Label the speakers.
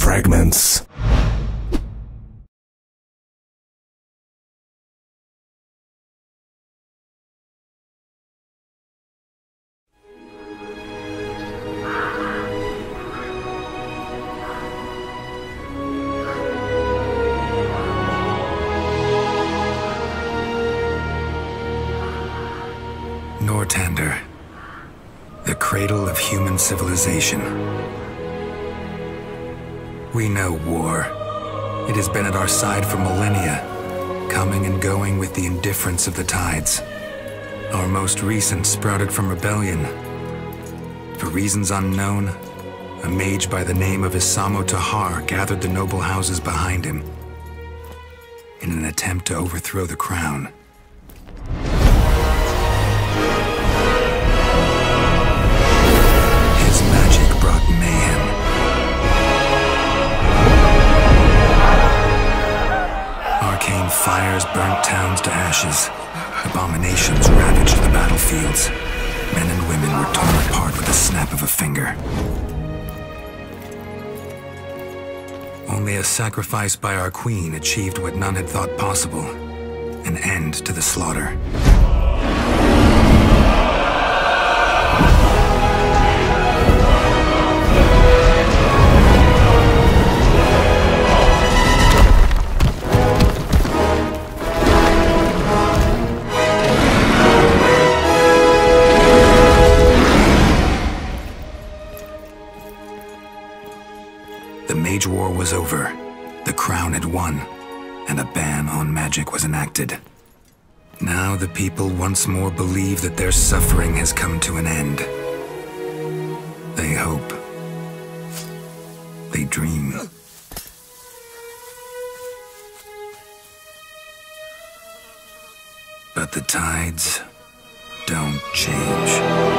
Speaker 1: fragments.
Speaker 2: Nortander, the cradle of human civilization. We know war. It has been at our side for millennia, coming and going with the indifference of the tides. Our most recent sprouted from rebellion. For reasons unknown, a mage by the name of Isamo Tahar gathered the noble houses behind him in an attempt to overthrow the crown. Burnt towns to ashes. Abominations ravaged the battlefields. Men and women were torn apart with the snap of a finger. Only a sacrifice by our queen achieved what none had thought possible an end to the slaughter. The Mage War was over. The crown had won, and a ban on magic was enacted. Now the people once more believe that their suffering has come to an end. They hope. They dream. But the tides don't change.